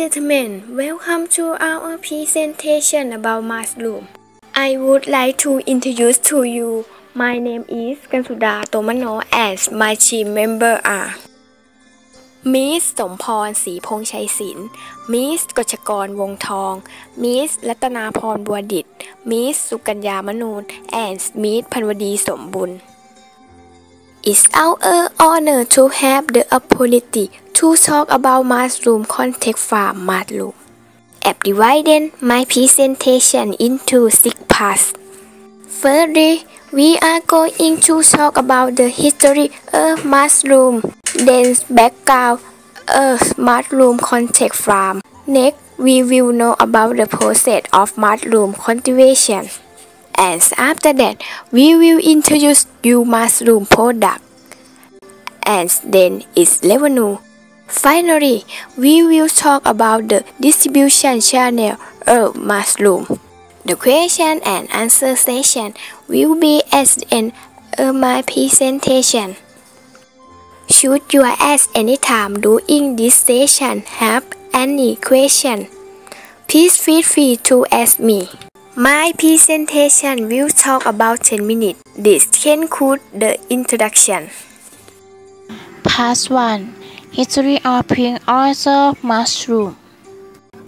Gentlemen, welcome to our presentation about mushroom. I would like to introduce to you. My name is Kansuda Tomano and my team member are มิสสมพรศรีพงชัยศิลป์มิสกชกรวงทองมิสรัตนาพรบัวดิตมิสสุกัญญามนูนแอนมิสพันวดีสมบุญ It's our honor to have the opportunity to talk about Mushroom Cottage Farm mushroom. I've divided my presentation into six parts. Firstly, we are going to talk about the history of mushroom, then background of Mushroom Cottage Farm. Next, we will know about the process of mushroom cultivation. And after that, we will introduce you mushroom product and then its revenue. Finally, we will talk about the distribution channel of mushroom. The question and answer session will be at the end of my presentation. Should you at any time during this session have any question, please feel free to ask me. My presentation will talk about 10 minutes. This can concludes the introduction. Part 1 History of Pink Oyster Mushroom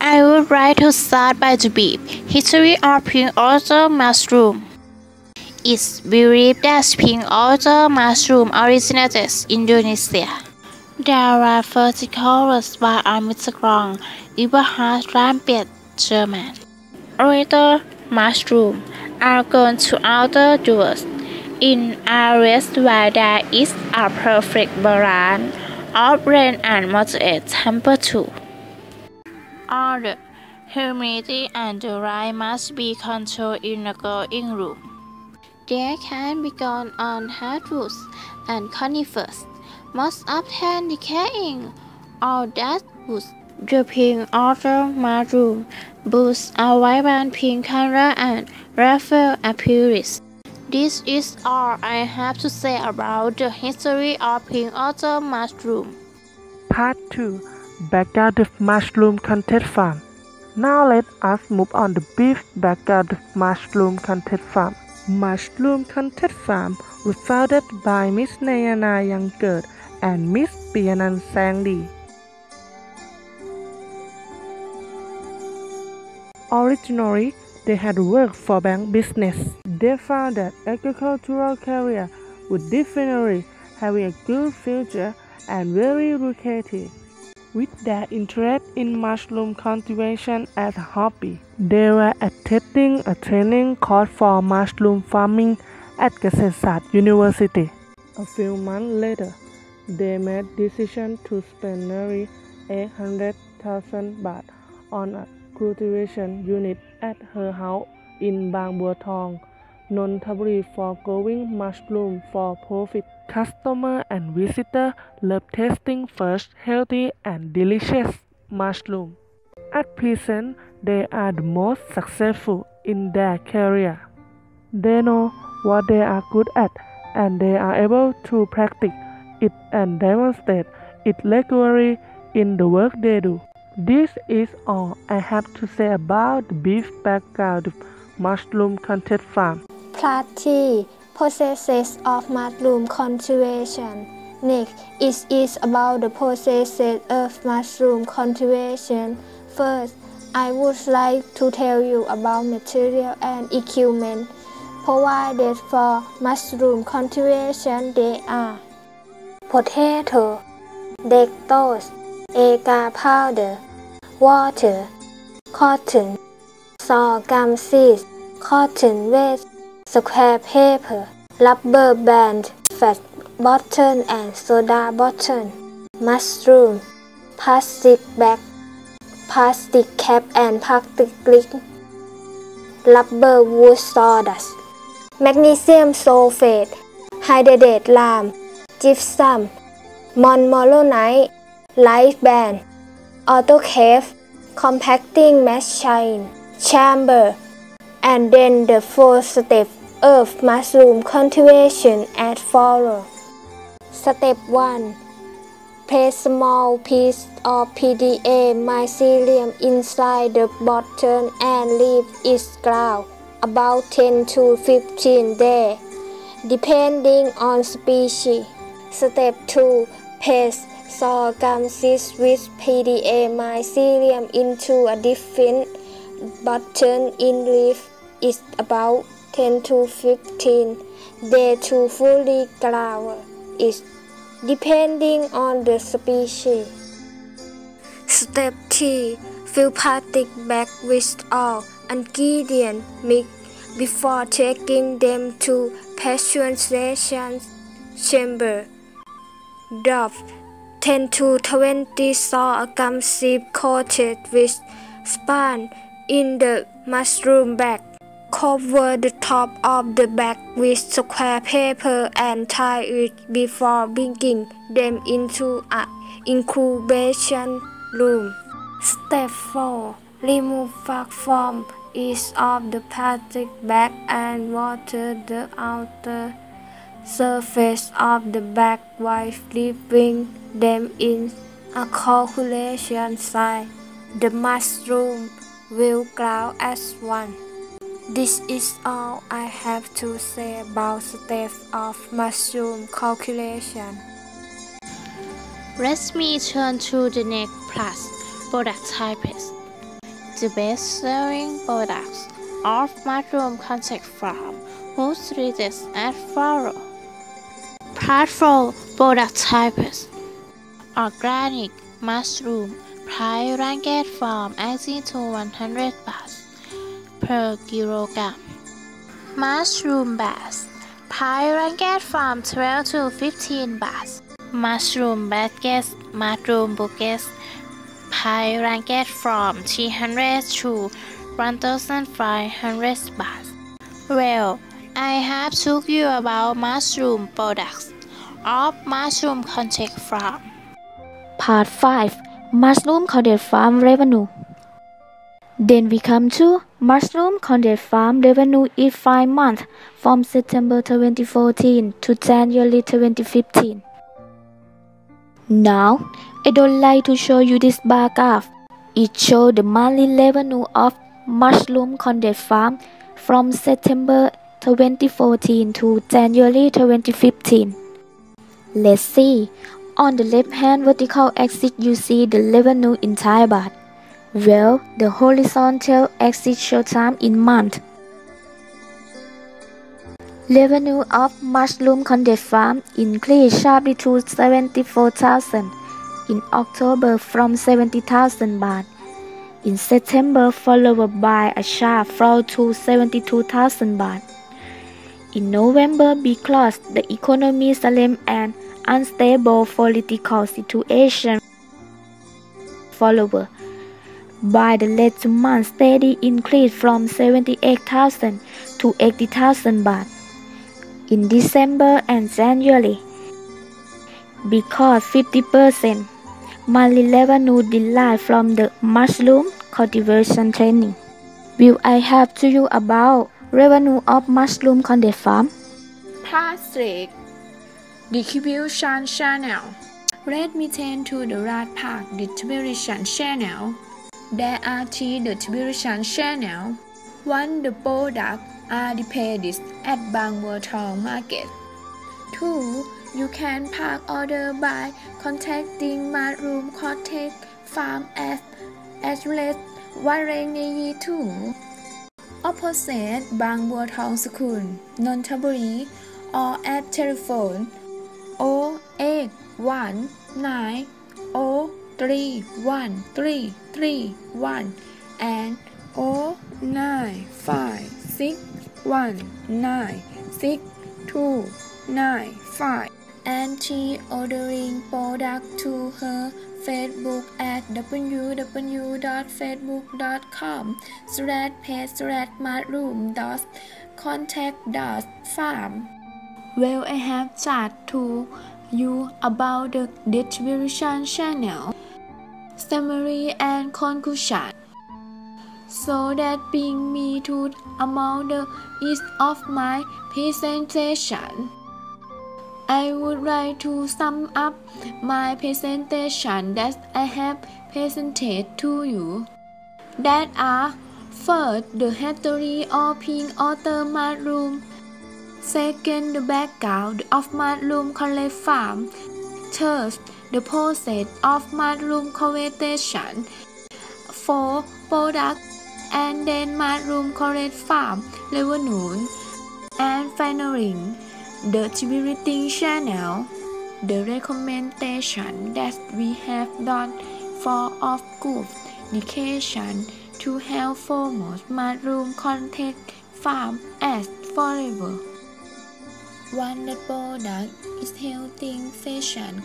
I would like to start by the brief history of pink oyster mushroom. It's believed that pink oyster mushroom originated in Indonesia. There are vertical by Armstrong, Eberhard Rumphius, German. Oyster mushroom are grown to outer doors in areas where there is a perfect balance of rain and moderate temperature. All the humidity and the light must be controlled in the growing room. They can be grown on hardwoods and conifers, most often decaying or dead woods. The pink oyster mushroom boosts a vibrant pink color and rare appearance. This is all I have to say about the history of pink oyster mushroom. Part 2 Backyard of Mushroom Cottage Farm. Now let us move on to beef backyard Mushroom Cottage Farm. Mushroom Cottage Farm was founded by Miss Nayana Youngkert and Miss Pianan Sangdi. Originally, they had worked for bank business. They found that agricultural career would definitely have a good future and very lucrative. With their interest in mushroom cultivation as a hobby, they were attending a training course for mushroom farming at Kasetsart University. A few months later, they made decision to spend nearly 800,000 baht on a cultivation unit at her house in Bang Bua Thong, Nonthaburi for growing mushroom for profit. Customer and visitor love tasting fresh, healthy, and delicious mushroom. At present, they are the most successful in their career. They know what they are good at, and they are able to practice it and demonstrate it regularly in the work they do. This is all I have to say about the beef background Mushroom Cottage Farm. Part 3 Processes of mushroom cultivation. Next, it is about the processes of mushroom cultivation. First, I would like to tell you about material and equipment provided for mushroom cultivation. They are potato, dextrose, agar powder, water, cotton, sorghum seeds, cotton waste, square paper, rubber band, fat bottle and soda bottle, mushroom, plastic bag, plastic cap and plastic ring, rubber wood sawdust, magnesium sulfate, hydrated lime, gypsum, monomolonite, light band, autoclave, compacting machine, chamber, and then the fourth step of mushroom cultivation as follows. Step 1. Place small piece of PDA mycelium inside the bottle and leave it ground about 10 to 15 days, depending on species. Step 2. Place seeds with PDA mycelium into a different button in leaf is about 10 to 15 days to fully grow. Is depending on the species. Step 3. Fill plastic bag with all ingredients mix before taking them to pasteurization chamber. Drop 10 to 20 sorghum seed coated with sponge in the mushroom bag. Cover the top of the bag with square paper and tie it before bringing them into an incubation room. Step 4. Remove fat from each of the plastic bag and water the outer surface of the bag while leaving them in a calculation site. The mushroom will grow as one. This is all I have to say about step of mushroom calculation. Let me turn to the next plus product types. The best-selling products of Mushroom Cottage Farm whose treated as follow. 4 product types. Organic mushroom price ranked from 80 to 100 baht per kilogram. Mushroom bass price ranked from 12 to 15 baht. Mushroom baskets, mushroom buckets price ranked from 300 to 1500 baht. Well, I have told you about mushroom products of Mushroom Cottage Farm. Part 5 Mushroom Cottage Farm Revenue Then we come to Mushroom Cottage Farm Revenue in 5 months from September 2014 to January 2015. Now, I don't like to show you this bar graph. It shows the monthly revenue of Mushroom Cottage Farm from September 2014 to January 2015. Let's see. On the left hand vertical axis you see the revenue in Thai baht. Well, the horizontal axis shows time in month. Revenue of Mushroom Cottage Farm increased sharply to 74,000 in October from 70,000 baht. In September followed by a sharp fall to 72,000 baht. In November because the economy slim and unstable political situation followed by the last month steady increase from 78,000 to 80,000 baht in December and January because 50% monthly revenue derived from the mushroom cultivation training. Will I have to you about revenue of Mushroom Cottage Farm? Plastic Distribution Channel Let me turn to the right part distribution channel. There are three distribution channels. One, the products are displayed at Bang Thong Market. Two, you can park order by contacting Mushroom Cottage Farm Opposite บางบัวทองสกุล นนทบุรี or at telephone 08 1 9 0 3 1 3 3 1 and 0 9 5 6 1 9 6 2 9 5 And she ordering product to her Facebook at www.facebook.com slash page slash mushroom dot contact dot farm. Well, I have chat to you about the distribution channel, summary and conclusion. So that being me to amount the ease of my presentation. I would like to sum up my presentation that I have presented to you. That are first the history of pink oyster mushroom, second the background of mushroom farm, third the process of mushroom cultivation, fourth product and then mushroom farm revenue, and finally the Tiberiting channel, the recommendation that we have done for of good education to help foremost Mushroom Cottage Farm as forever. One that product is helping fashion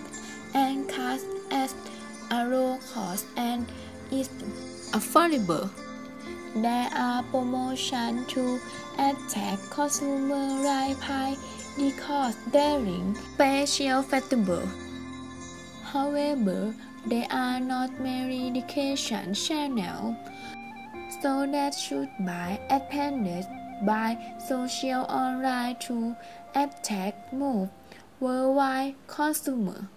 and cost as a low cost and is affordable. There are promotions to attract consumer right because during special festival. However, there are not many education channels, so that should be attended by social online to attract more worldwide consumer.